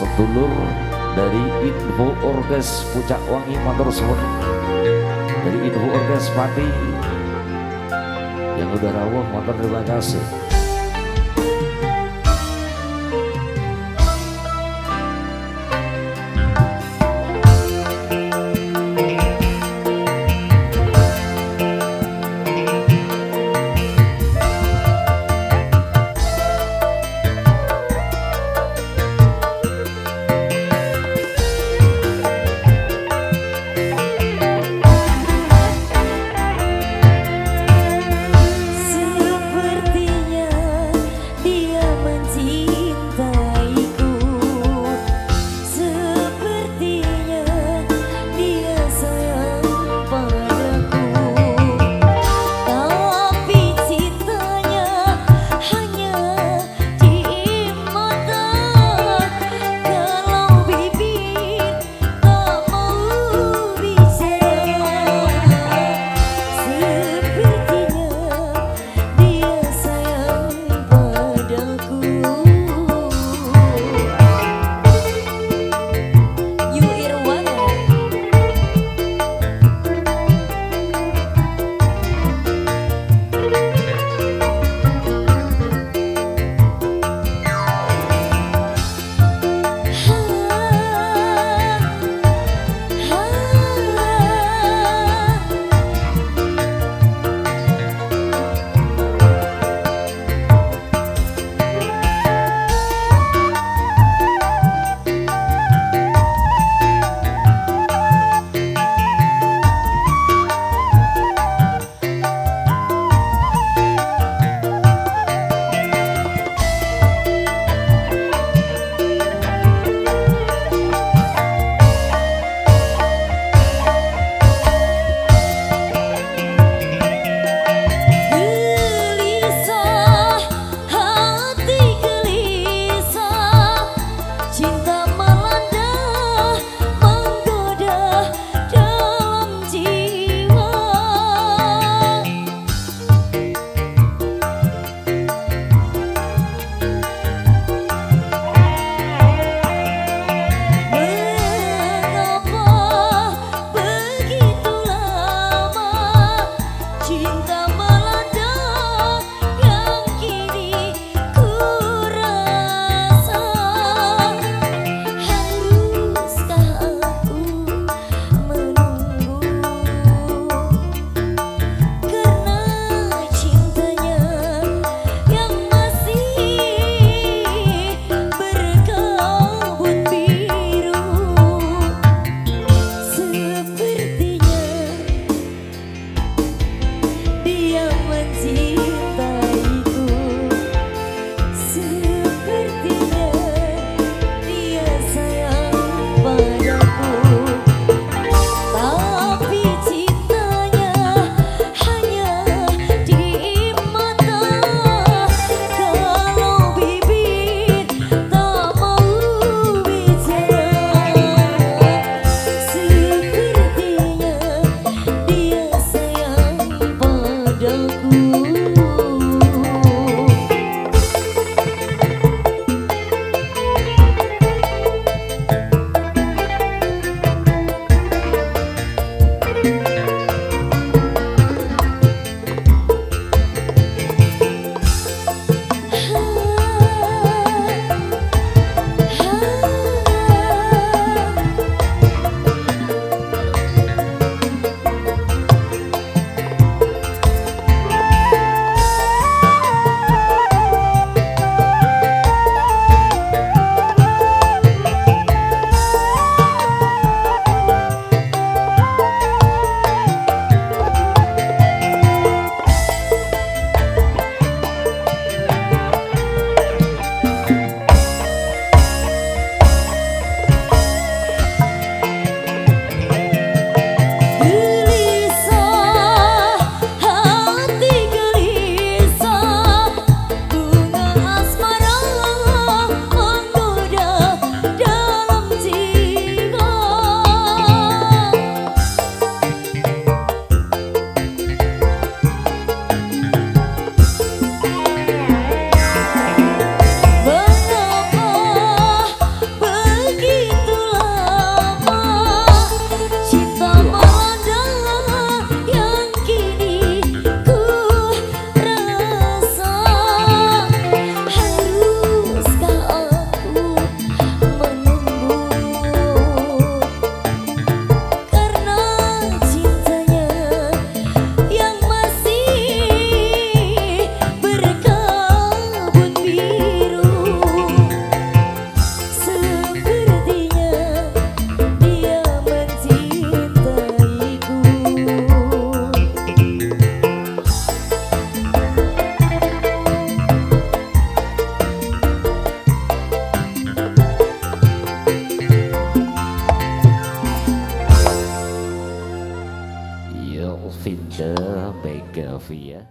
sedulur dari Info Orkes Pucak Wangi Motor Suwun dari Info Orkes Pati yang udah rawuh motor terima kasih Sophia